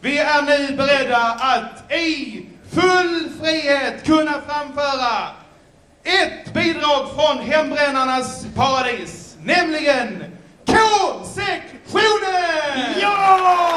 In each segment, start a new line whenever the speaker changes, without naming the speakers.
Vi är nu beredda att i full frihet kunna framföra ett bidrag från Hembrännarnas paradis, nämligen K-sektionen!
Ja!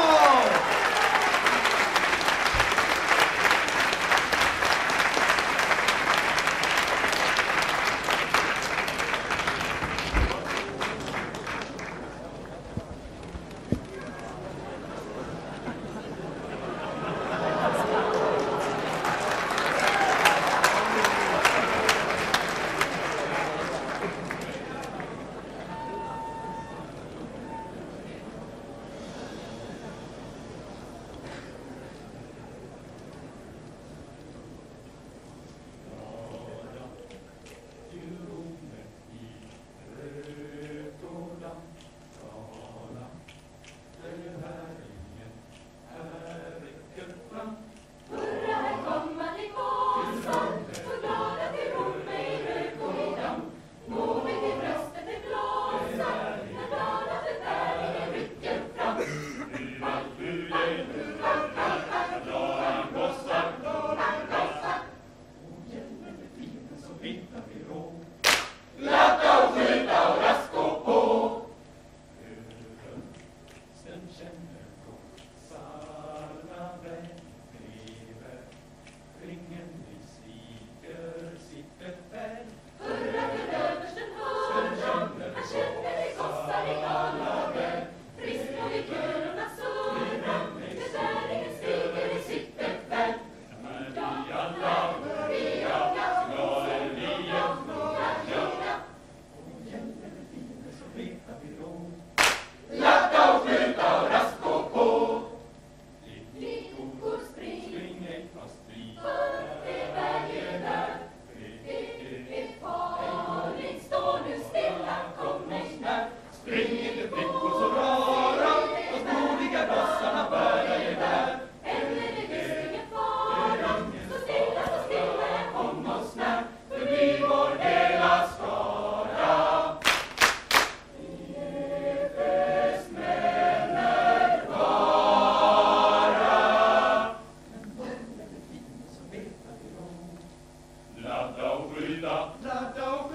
Thank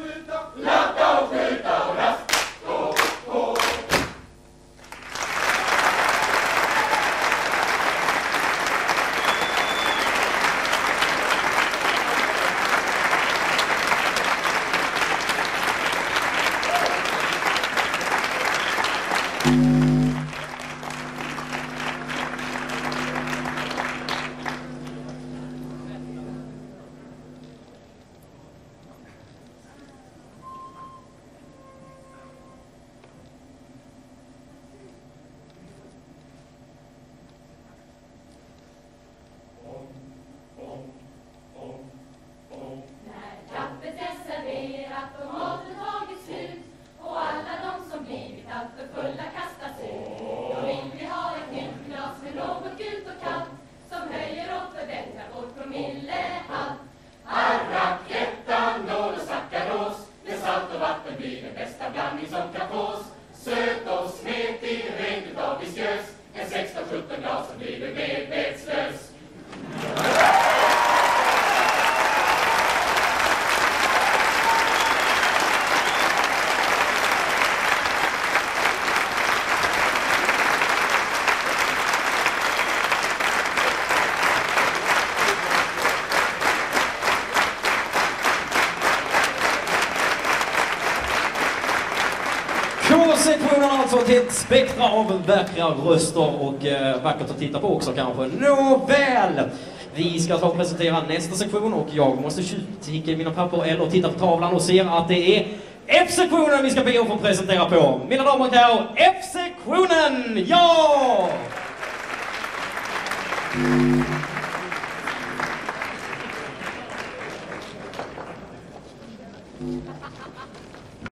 mm -hmm. you. Att och maten tagit slut och alla de som blivit alltför fulla kastas ut. Då vill vi ha ett nytt glas med något gult och kallt som höjer och förbättrar vår promillehalt. Arrak, etanol och sackaros med salt och vatten blir den bästa blandning som kan fås. Söt och smetig, rent utav viskös. En 16-17 glas så blir du medvetslös.
Lektionen alltså till ett spektra av vackra röster och eh, vackert att titta på också kanske. Nåväl! Vi ska ta och presentera nästa sektion och jag måste tjuvkika i mina papper eller titta på tavlan och se att det är F-sektionen vi ska be att få presentera på. Mina damer och herrar, F-sektionen! Ja!